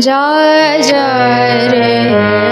जा जा रे।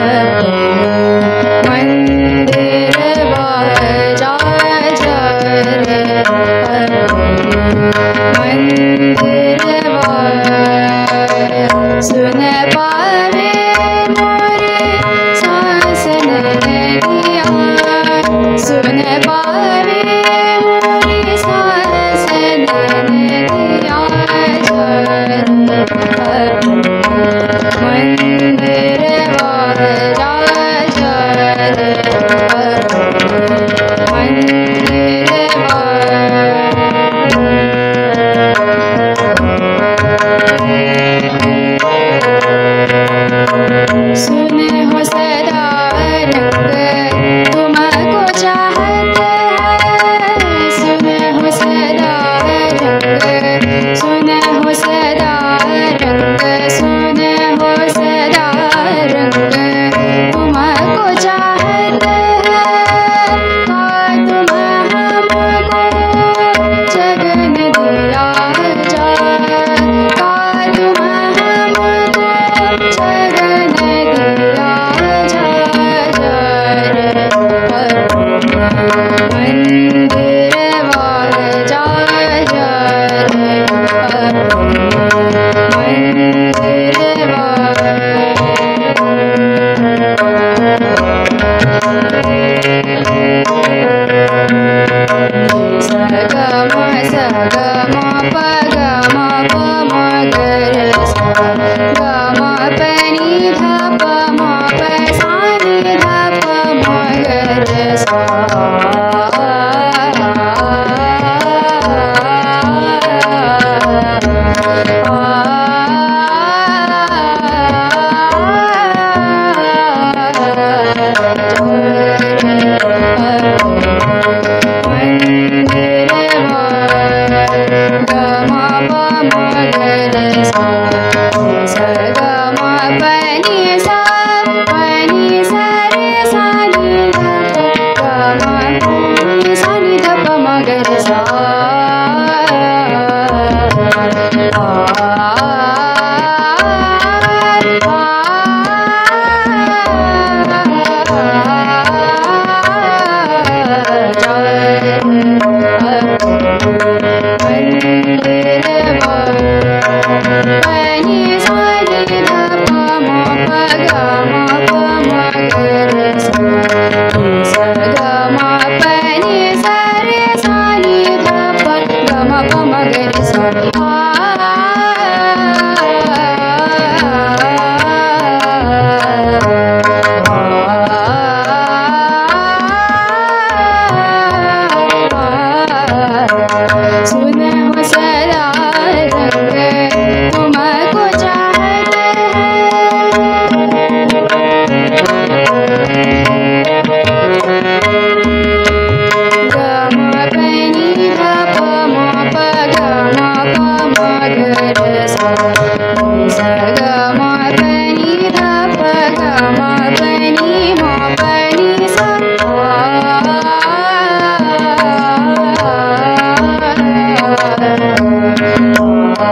सुन हो सदा When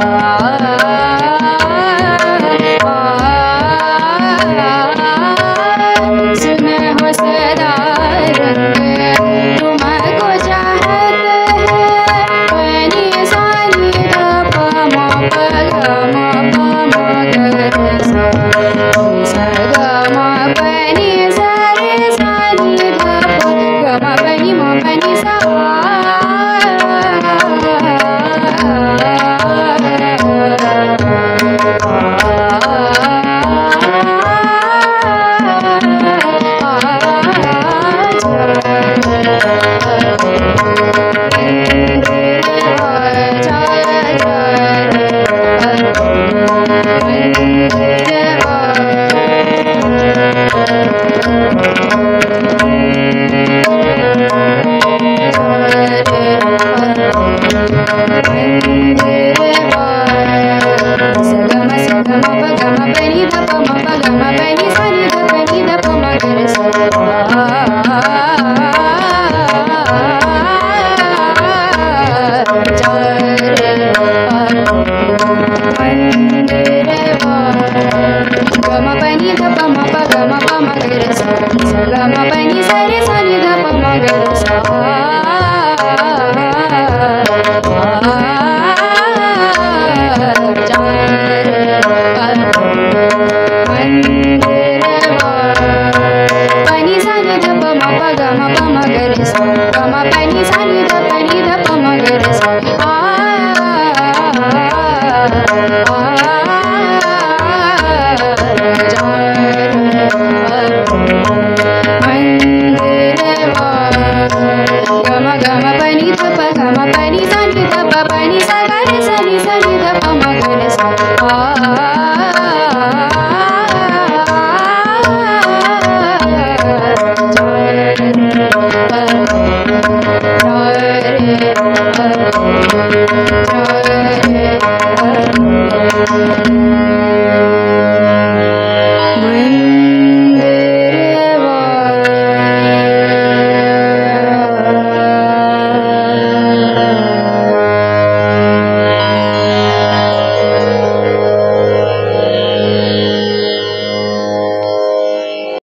Ah.